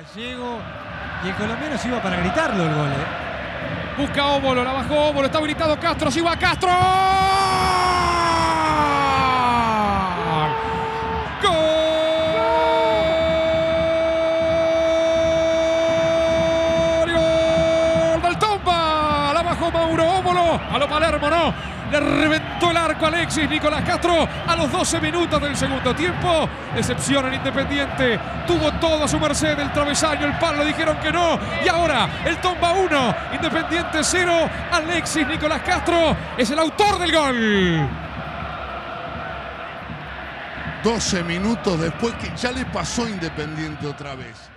Gallego y el colombiano se iba para gritarlo el gol. ¿eh? Busca Óbolo, la bajó Óbolo, está habilitado Castro, si va Castro. A lo Palermo no. Le reventó el arco Alexis Nicolás Castro a los 12 minutos del segundo tiempo. Decepción en Independiente. Tuvo todo a su merced el travesaño, el palo, dijeron que no. Y ahora el Tomba 1, Independiente 0. Alexis Nicolás Castro es el autor del gol. 12 minutos después que ya le pasó Independiente otra vez.